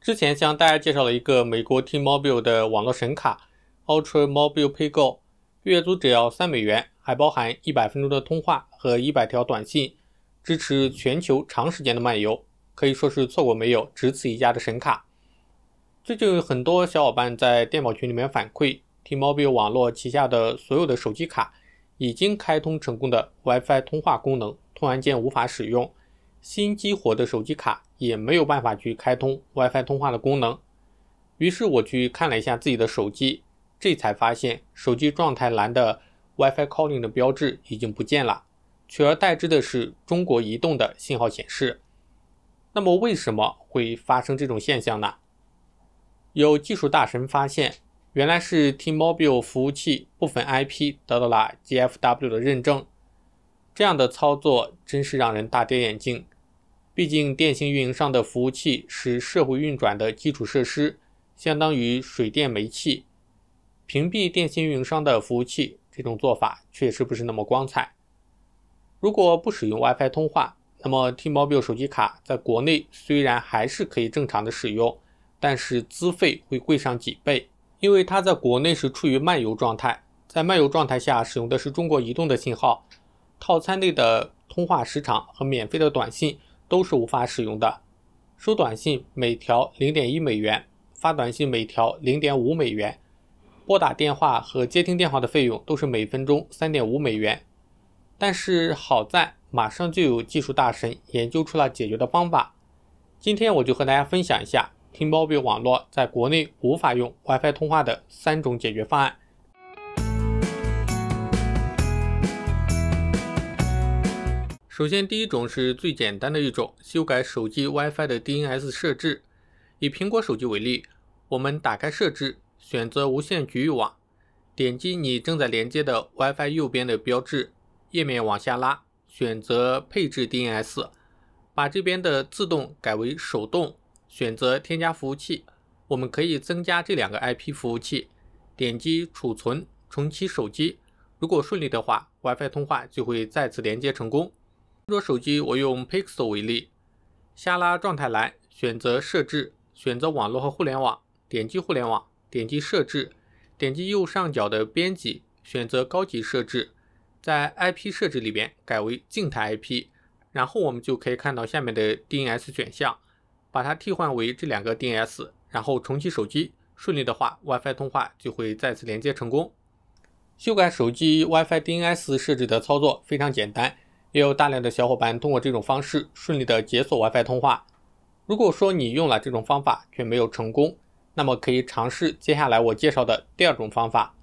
之前向大家介绍了一个美国 T-Mobile 的网络神卡 Ultra Mobile Pay Go，月租只要三美元，还包含一百分钟的通话和一百条短信，支持全球长时间的漫游，可以说是错过没有，只此一家的神卡。最近有很多小伙伴在电报群里面反馈，T-Mobile 网络旗下的所有的手机卡已经开通成功的 WiFi 通话功能，突然间无法使用。新激活的手机卡也没有办法去开通 WiFi 通话的功能，于是我去看了一下自己的手机，这才发现手机状态栏的 WiFi calling 的标志已经不见了，取而代之的是中国移动的信号显示。那么为什么会发生这种现象呢？有技术大神发现，原来是 T-Mobile 服务器部分 IP 得到了 GFW 的认证。这样的操作真是让人大跌眼镜。毕竟，电信运营商的服务器是社会运转的基础设施，相当于水电煤气。屏蔽电信运营商的服务器，这种做法确实不是那么光彩。如果不使用 WiFi 通话，那么 T-Mobile 手机卡在国内虽然还是可以正常的使用，但是资费会贵上几倍，因为它在国内是处于漫游状态，在漫游状态下使用的是中国移动的信号。套餐内的通话时长和免费的短信都是无法使用的。收短信每条零点一美元，发短信每条零点五美元，拨打电话和接听电话的费用都是每分钟三点五美元。但是好在马上就有技术大神研究出了解决的方法。今天我就和大家分享一下 T-Mobile 网络在国内无法用 WiFi 通话的三种解决方案。首先，第一种是最简单的一种，修改手机 WiFi 的 DNS 设置。以苹果手机为例，我们打开设置，选择无线局域网，点击你正在连接的 WiFi 右边的标志，页面往下拉，选择配置 DNS，把这边的自动改为手动，选择添加服务器。我们可以增加这两个 IP 服务器，点击储存，重启手机。如果顺利的话，WiFi 通话就会再次连接成功。安卓手机，我用 Pixel 为例，下拉状态栏，选择设置，选择网络和互联网，点击互联网，点击设置，点击右上角的编辑，选择高级设置，在 IP 设置里边改为静态 IP，然后我们就可以看到下面的 DNS 选项，把它替换为这两个 DNS，然后重启手机，顺利的话，WiFi 通话就会再次连接成功。修改手机 WiFi DNS 设置的操作非常简单。也有大量的小伙伴通过这种方式顺利的解锁 WiFi 通话。如果说你用了这种方法却没有成功，那么可以尝试接下来我介绍的第二种方法。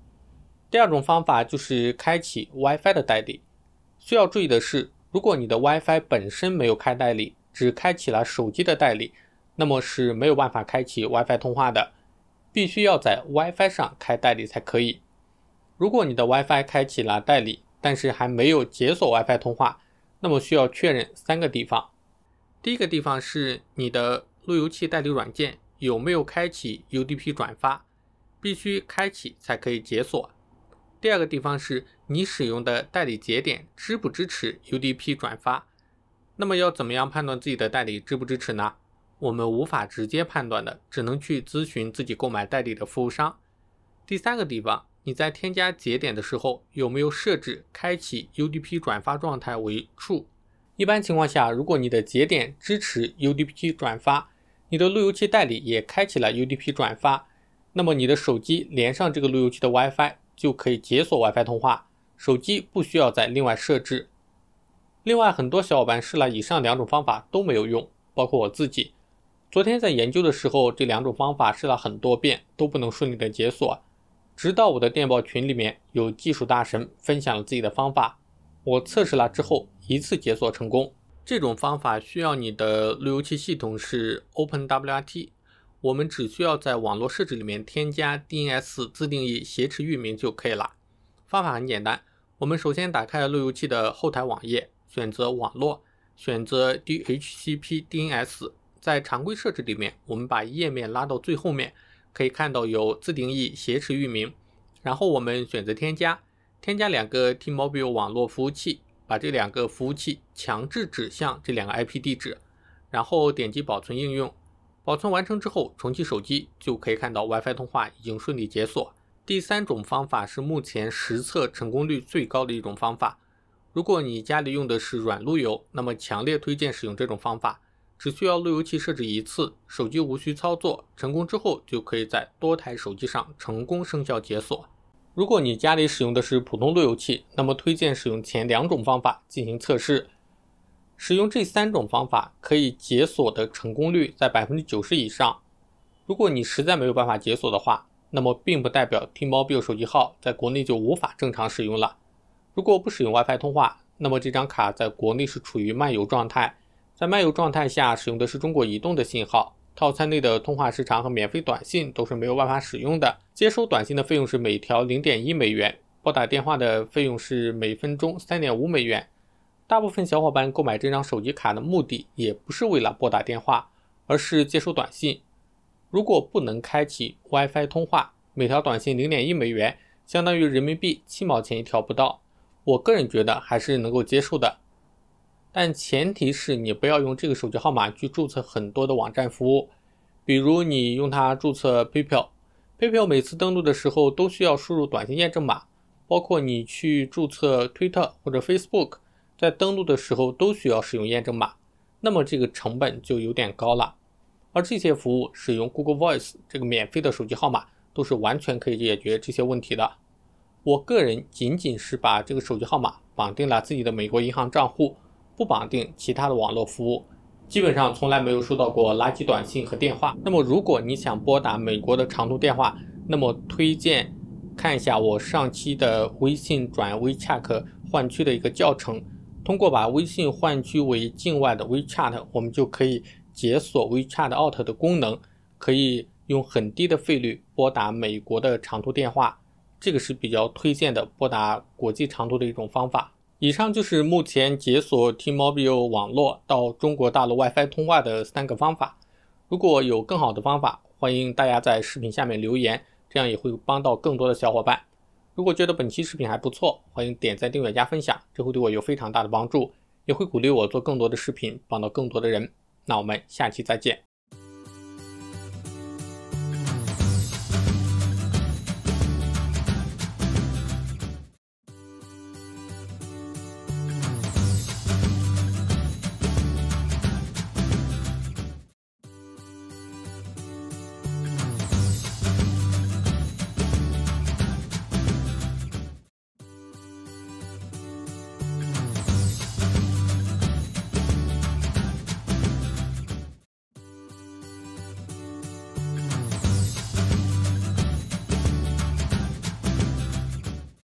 第二种方法就是开启 WiFi 的代理。需要注意的是，如果你的 WiFi 本身没有开代理，只开启了手机的代理，那么是没有办法开启 WiFi 通话的，必须要在 WiFi 上开代理才可以。如果你的 WiFi 开启了代理，但是还没有解锁 WiFi 通话，那么需要确认三个地方。第一个地方是你的路由器代理软件有没有开启 UDP 转发，必须开启才可以解锁。第二个地方是你使用的代理节点支不支持 UDP 转发。那么要怎么样判断自己的代理支不支持呢？我们无法直接判断的，只能去咨询自己购买代理的服务商。第三个地方。你在添加节点的时候有没有设置开启 UDP 转发状态为 True？一般情况下，如果你的节点支持 UDP 转发，你的路由器代理也开启了 UDP 转发，那么你的手机连上这个路由器的 WiFi 就可以解锁 WiFi 通话，手机不需要再另外设置。另外，很多小伙伴试了以上两种方法都没有用，包括我自己。昨天在研究的时候，这两种方法试了很多遍都不能顺利的解锁。直到我的电报群里面有技术大神分享了自己的方法，我测试了之后一次解锁成功。这种方法需要你的路由器系统是 OpenWRT，我们只需要在网络设置里面添加 DNS 自定义挟持域名就可以了。方法很简单，我们首先打开路由器的后台网页，选择网络，选择 DHCP DNS，在常规设置里面，我们把页面拉到最后面。可以看到有自定义挟持域名，然后我们选择添加，添加两个 T-Mobile 网络服务器，把这两个服务器强制指向这两个 IP 地址，然后点击保存应用，保存完成之后，重启手机就可以看到 WiFi 通话已经顺利解锁。第三种方法是目前实测成功率最高的一种方法。如果你家里用的是软路由，那么强烈推荐使用这种方法。只需要路由器设置一次，手机无需操作，成功之后就可以在多台手机上成功生效解锁。如果你家里使用的是普通路由器，那么推荐使用前两种方法进行测试。使用这三种方法可以解锁的成功率在百分之九十以上。如果你实在没有办法解锁的话，那么并不代表 T-Mobile 手机号在国内就无法正常使用了。如果不使用 WiFi 通话，那么这张卡在国内是处于漫游状态。在漫游状态下使用的是中国移动的信号，套餐内的通话时长和免费短信都是没有办法使用的。接收短信的费用是每条零点一美元，拨打电话的费用是每分钟三点五美元。大部分小伙伴购买这张手机卡的目的也不是为了拨打电话，而是接收短信。如果不能开启 WiFi 通话，每条短信零点一美元，相当于人民币七毛钱一条不到。我个人觉得还是能够接受的，但前提是你不要用这个手机号码去注册很多的网站服务，比如你用它注册 PayPal，PayPal 每次登录的时候都需要输入短信验证码，包括你去注册推特或者 Facebook。在登录的时候都需要使用验证码，那么这个成本就有点高了。而这些服务使用 Google Voice 这个免费的手机号码都是完全可以解决这些问题的。我个人仅仅是把这个手机号码绑定了自己的美国银行账户，不绑定其他的网络服务，基本上从来没有收到过垃圾短信和电话。那么如果你想拨打美国的长途电话，那么推荐看一下我上期的微信转 WeChat 换区的一个教程。通过把微信换区为境外的 WeChat，我们就可以解锁 WeChat Out 的功能，可以用很低的费率拨打美国的长途电话，这个是比较推荐的拨打国际长途的一种方法。以上就是目前解锁 T-Mobile 网络到中国大陆 WiFi 通话的三个方法。如果有更好的方法，欢迎大家在视频下面留言，这样也会帮到更多的小伙伴。如果觉得本期视频还不错，欢迎点赞、订阅、加分享，这会对我有非常大的帮助，也会鼓励我做更多的视频，帮到更多的人。那我们下期再见。